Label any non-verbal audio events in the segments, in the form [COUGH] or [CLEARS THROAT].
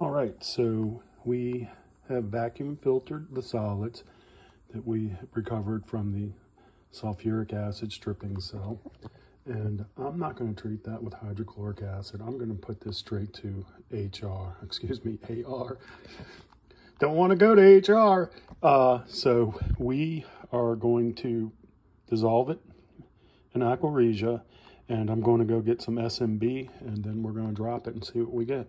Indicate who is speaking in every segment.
Speaker 1: All right, so we have vacuum filtered the solids that we recovered from the sulfuric acid stripping cell. And I'm not going to treat that with hydrochloric acid. I'm going to put this straight to HR, [LAUGHS] excuse me, AR. Don't want to go to HR. Uh, so we are going to dissolve it in aqua regia and I'm going to go get some SMB and then we're going to drop it and see what we get.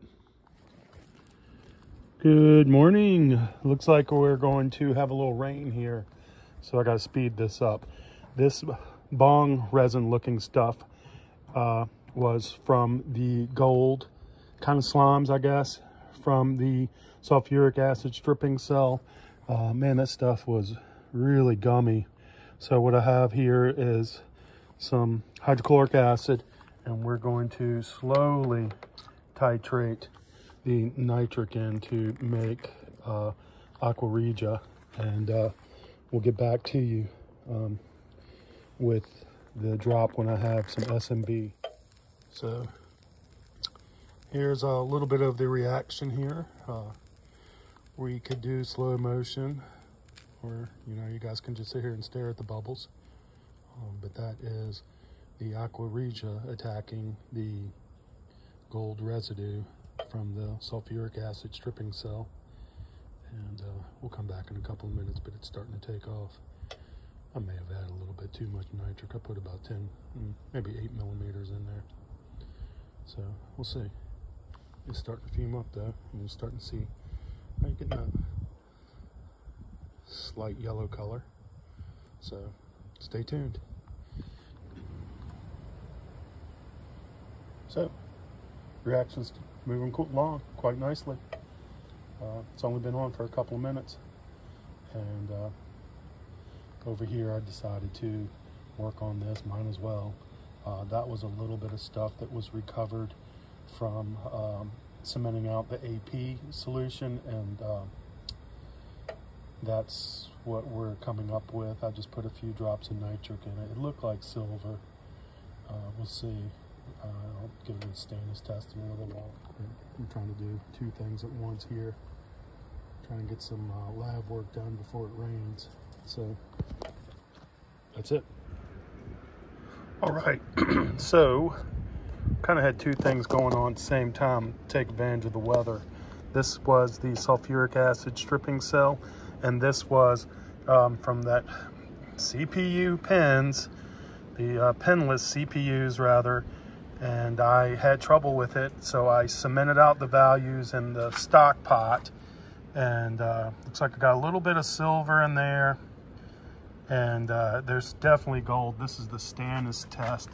Speaker 1: Good morning. Looks like we're going to have a little rain here. So I got to speed this up. This bong resin looking stuff uh, was from the gold kind of slimes, I guess, from the sulfuric acid stripping cell. Uh, man, that stuff was really gummy. So what I have here is some hydrochloric acid and we're going to slowly titrate the nitric in to make uh, aqua regia and uh, we'll get back to you um, with the drop when I have some SMB. So here's a little bit of the reaction here. Uh, we could do slow motion or you know you guys can just sit here and stare at the bubbles um, but that is the aqua regia attacking the gold residue from the sulfuric acid stripping cell. And uh, we'll come back in a couple of minutes, but it's starting to take off. I may have added a little bit too much nitric. I put about 10, mm, maybe 8 millimeters in there. So we'll see. It's starting to fume up though, and you're starting to see how you get that slight yellow color. So stay tuned. So, reaction's moving along quite nicely. Uh, it's only been on for a couple of minutes. And uh, over here I decided to work on this, mine as well. Uh, that was a little bit of stuff that was recovered from um, cementing out the AP solution and uh, that's what we're coming up with. I just put a few drops of nitric in it. It looked like silver. Uh, we'll see. Uh, I'll give a stannous test in another while. I'm trying to do two things at once here. Trying to get some uh, lab work done before it rains. So that's it. All right, [CLEARS THROAT] so kind of had two things going on at the same time, take advantage of the weather. This was the sulfuric acid stripping cell, and this was um, from that CPU pens, the uh, penless CPUs rather, and I had trouble with it. So I cemented out the values in the stock pot and uh, looks like I got a little bit of silver in there and uh, there's definitely gold. This is the Stannous test.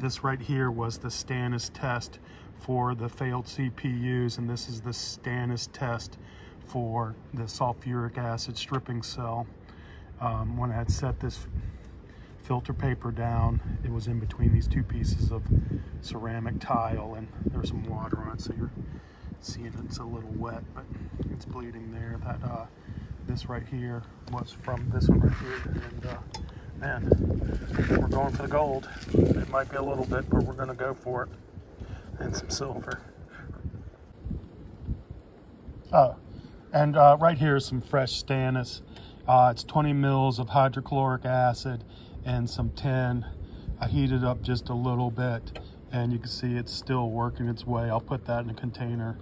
Speaker 1: This right here was the Stannous test for the failed CPUs and this is the Stannous test for the sulfuric acid stripping cell. Um, when I had set this filter paper down. It was in between these two pieces of ceramic tile and there's some water on it so you're seeing it's a little wet but it's bleeding there. That uh, This right here was from this one right here and uh, man, we're going for the gold. It might be a little bit but we're going to go for it and some silver. Oh, and uh, right here is some fresh Stannous. Uh, it's 20 mils of hydrochloric acid and some tin. I heated up just a little bit and you can see it's still working its way. I'll put that in a container.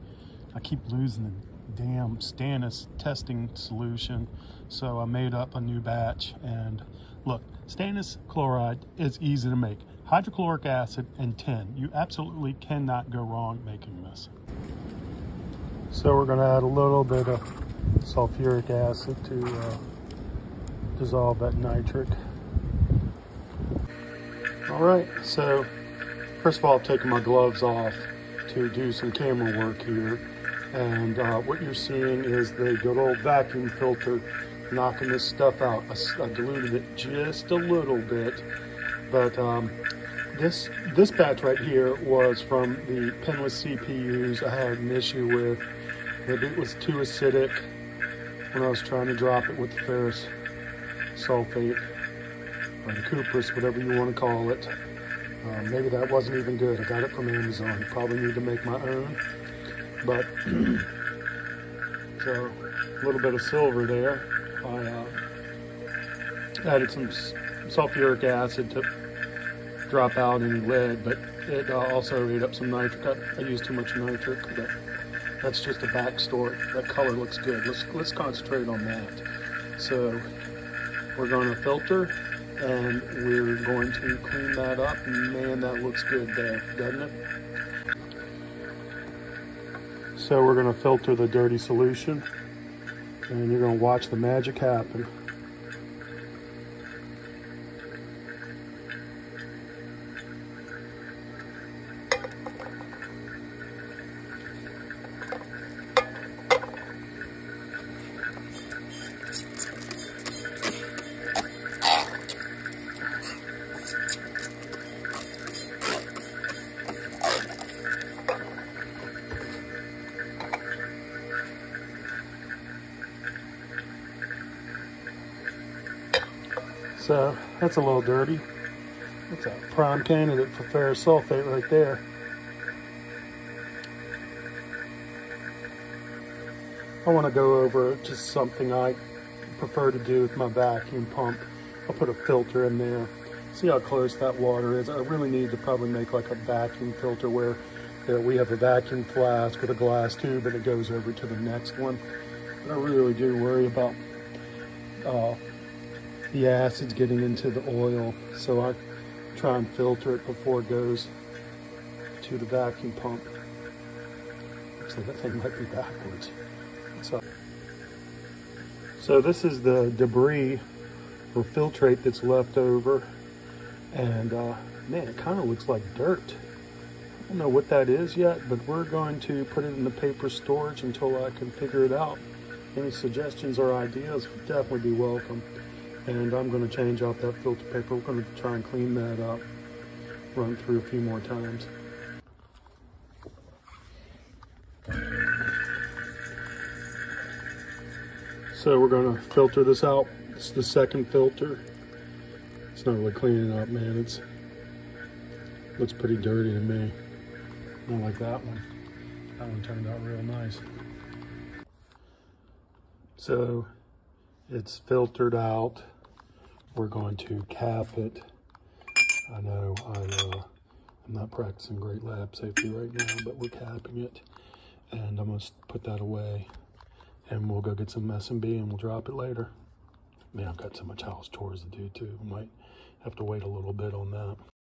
Speaker 1: I keep losing the damn Stannous testing solution. So I made up a new batch and look, Stannous chloride is easy to make. Hydrochloric acid and tin. You absolutely cannot go wrong making this. So we're gonna add a little bit of sulfuric acid to uh, dissolve that nitric. All right, so first of all, I've taken my gloves off to do some camera work here. And uh, what you're seeing is the good old vacuum filter knocking this stuff out. I, I diluted it just a little bit, but um, this this batch right here was from the penless CPUs I had an issue with. Maybe it was too acidic when I was trying to drop it with the ferrous sulfate or the copperas, whatever you want to call it. Um, maybe that wasn't even good. I got it from Amazon. Probably need to make my own. But [CLEARS THROAT] uh, a little bit of silver there. I uh, added some sulfuric acid to drop out any lead, but it uh, also ate up some nitric. I, I used too much nitric, but that's just a backstory. That color looks good. Let's let's concentrate on that. So we're going to filter, and we're going to clean that up. Man, that looks good there, doesn't it? So we're going to filter the dirty solution, and you're going to watch the magic happen. So that's a little dirty. That's a prime candidate for ferrous sulfate right there. I want to go over just something I prefer to do with my vacuum pump. I'll put a filter in there. See how close that water is. I really need to probably make like a vacuum filter where there we have a vacuum flask with a glass tube and it goes over to the next one. But I really do worry about uh, the acids getting into the oil. So I try and filter it before it goes to the vacuum pump. So that thing might be backwards. So, so this is the debris or filtrate that's left over. And uh, man, it kind of looks like dirt. I don't know what that is yet, but we're going to put it in the paper storage until I can figure it out. Any suggestions or ideas would definitely be welcome. And I'm going to change out that filter paper. We're going to try and clean that up, run through a few more times. So we're going to filter this out. It's the second filter. It's not really cleaning up, man. It's looks pretty dirty to me. Not like that one. That one turned out real nice. So it's filtered out. We're going to cap it. I know I, uh, I'm not practicing great lab safety right now, but we're capping it. And I'm gonna put that away and we'll go get some SMB and we'll drop it later. Man, I've got so much house chores to do too. I might have to wait a little bit on that.